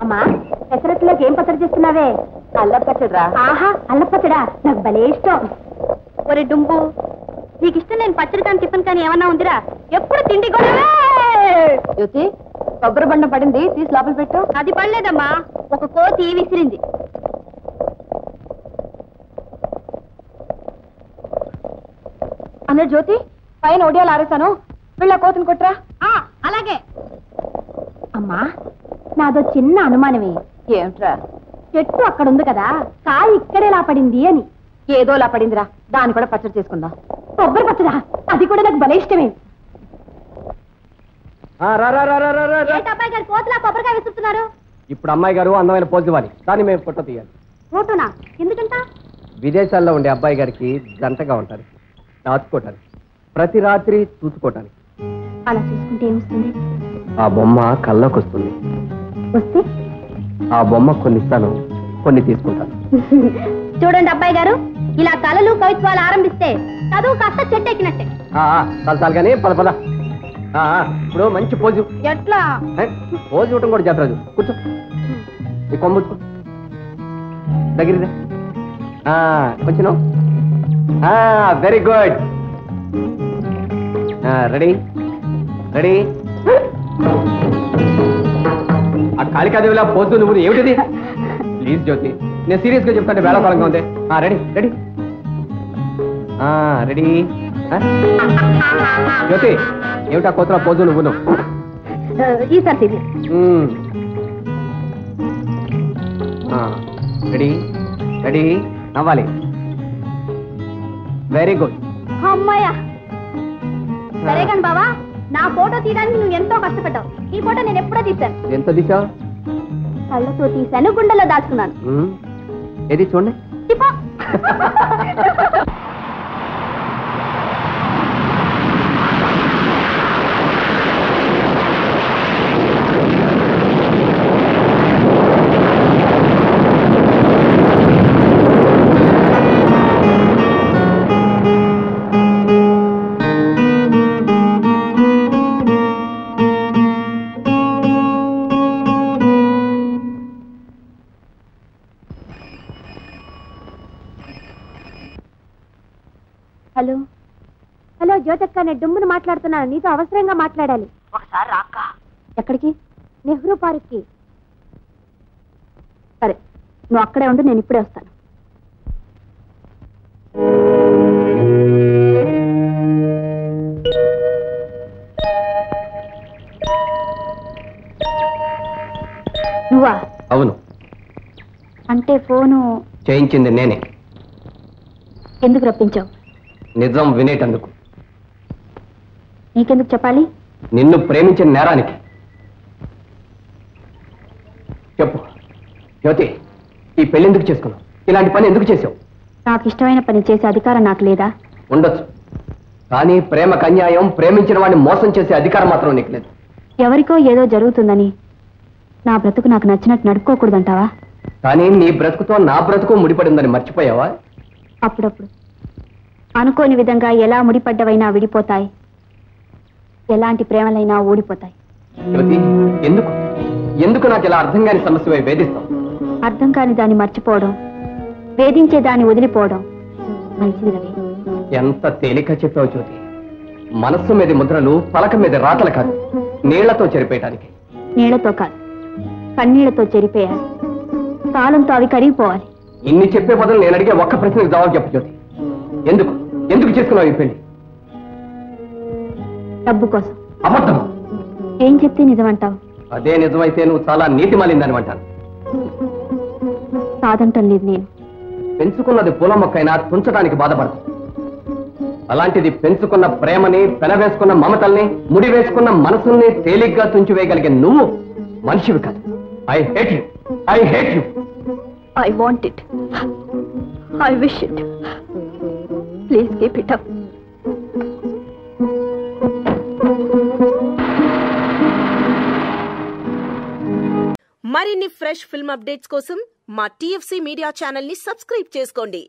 అమ్మా పెసరట్లోకి ఏం పచ్చడి చేస్తున్నావే. అల్ల పచ్చడిరా ఆహా అల్ల పచ్చడా నాకు భలే ఇష్టం. ఒరే డుంబు నీకు ఇష్టం నేను పచ్చడి కానీ టిఫిన్ కానీ ఏమన్నా ఉందిరా? ఎప్పుడు తిండి జ్యోతి కొబ్బరి బండ పడింది తీసి లోపల పెట్టు. అది పడలేదమ్మా ఒక కోతి విసిరింది. అన్న జ్యోతి పైన ఒడియాలు ఆరేసాను వెళ్ళా కోతిని కొట్రా అలాగే. అమ్మా నాదో చిన్న అనుమానమే. ఏమిట్రా? చెట్టు అక్కడ ఉంది కదా కాయ ఇక్కడేలా పడింది అని. ఏదోలా పడిందిరా దాన్ని కూడా పచ్చడి చేసుకుందాం? కొబ్బరి పచ్చడా? అది కూడా నాకు భలే ఇష్టమే. అబ్బాయి గారు కోతులా కొబ్బరికాయ విసురుతున్నారు? ఇప్పుడు అమ్మాయి గారు అందమైన పోజు ఇవ్వాలి. కానీ మేము ఫోటో తీయాలి. ఫోటోనా? ఎందుకంట? విదేశాల్లో ఉండే అబ్బాయి గారికి జంటగా ఉంటారు దాచుకోవటానికి ప్రతి రాత్రి చూసుకోవటానికి అలా చూసుకుంటే ఏమొస్తుంది? ఆ బొమ్మ కల్లోకి వస్తుంది వస్తే ఆ బొమ్మ కొన్ని ఇస్తాను కొన్ని తీసుకుంటాను. చూడండి అబ్బాయి గారు ఇలా కళలు కవిత్వాలు ఆరంభిస్తే చదువు కాస్త చెట్టెక్కినట్టే. చాలు కానీ పద పద. ఇప్పుడు మంచి పోజు. ఎట్లా? పోజు ఇవ్వటం కూడా జాతరాజు కూర్చో. ఈ కొమ్ముచ్చుకో దగ్గర కొంచెం వెరీ గుడ్ రెడీ రెడీ కాళికాదేవిలా పోతు నువ్వు ఏమిటిది? ప్లీజ్ జ్యోతి నేను సీరియస్గా చెప్తాను వేళకాలంగా ఉంది రెడీ రెడీ. రెడీ. జ్యోతి ఏమిటా కోతుల పోజు నువ్వు? నువ్వు ఈసారి రెడీ రెడీ. నవ్వాలి. వెరీ గుడ్ అమ్మాయ్యా. సరే కానీ బావా? నా ఫోటో తీయడానికి నువ్వు ఎంతో కష్టపడ్డావు. ఈ ఫోటో నేను ఎప్పుడో తీశాను. ఎంత దిశ కళ్ళతో తీశాను గుండెలో దాచుకున్నాను. ఏది చూడండి. హలో. హలో జ్యోతక్క నేను డుమ్మును మాట్లాడుతున్నాను. నీతో అవసరంగా మాట్లాడాలి. ఒకసారి రాక్క ఎక్కడికి? నెహ్రూ పార్క్కి. సరే నువ్వు అక్కడే ఉండు నేను ఇప్పుడే వస్తాను. నువ్వా? అవును. అంటే ఫోను చేయించింది నేనే. ఎందుకు రప్పించావు? నిజం వినేటందుకు. నీకెందుకు చెప్పాలి? నిన్ను ప్రేమించిన నేరానికి. చెప్పు. జ్యోతి ఈ పెళ్ళి ఎందుకు చేసుకున్నావు? ఇలాంటి పని ఎందుకు చేసావు నాకు ఇష్టమైన పని చేసే అధికారం నాకు లేదా? ఉండొచ్చు. కానీ ప్రేమకు అన్యాయం ప్రేమించిన వాడిని మోసం చేసే అధికారం మాత్రం నీకు లేదు. ఎవరికో ఏదో జరుగుతుందని నా బ్రతుకు నాకు నచ్చినట్టు నడుపుకోకూడదంటావా? కానీ నీ బ్రతుకుతో నా బ్రతుకు ముడిపడిందని మర్చిపోయావా? అప్పుడప్పుడు. అనుకోని విధంగా ఎలా ముడిపడ్డవైనా విడిపోతాయి. ఎలాంటి ప్రేమలైనా ఊడిపోతాయి. జ్యోతి ఎందుకు? ఎందుకు నాకు ఇలా అర్థం కాని సమస్య అర్థం కాని దాన్ని మర్చిపోవడం వేధించే దాన్ని వదిలిపోవడం మంచిది రవి. ఎంత తేలిక చెప్పావు జ్యోతి. మనస్సు మీద ముద్రలు పలక మీద రాతలు కాదు. నీళ్ళతో చెరిపేయటానికి. నీళ్ళతో కాదు. కన్నీళ్ళతో చెరిపేయాలి. కాలంతో అవి కరిగిపోవాలి. ఇన్ని చెప్పే బదులు నేను అడిగే ఒక్క ప్రశ్నకు జవాబు చెప్పు జ్యోతి. ఎందుకు? ఎందుకు చేసుకున్నావు ఈ పెళ్ళి? డబ్బు కోసం. అబద్ధం ఏం చెప్తే నిజమంటావు? అదే నిజమైతే నువ్వు చాలా నీతి మాలిందని అంటాను కాదంటం లేదు నేను. పెంచుకున్నది పూల మొక్కైనా తుంచడానికి బాధపడదు అలాంటిది పెంచుకున్న ప్రేమని పెనవేసుకున్న మమతల్ని ముడి వేసుకున్న మనసుల్ని తేలిగ్గా తుంచివేయగలిగే నువ్వు మనిషివి కాదు. I hate you I hate you I want it I wish it please keep it up మరిన్ని ఫ్రెష్ ఫిల్మ్ అప్డేట్స్ కోసం మా టీఎఫ్సీ మీడియా ఛానల్ని సబ్స్క్రైబ్ చేసుకోండి.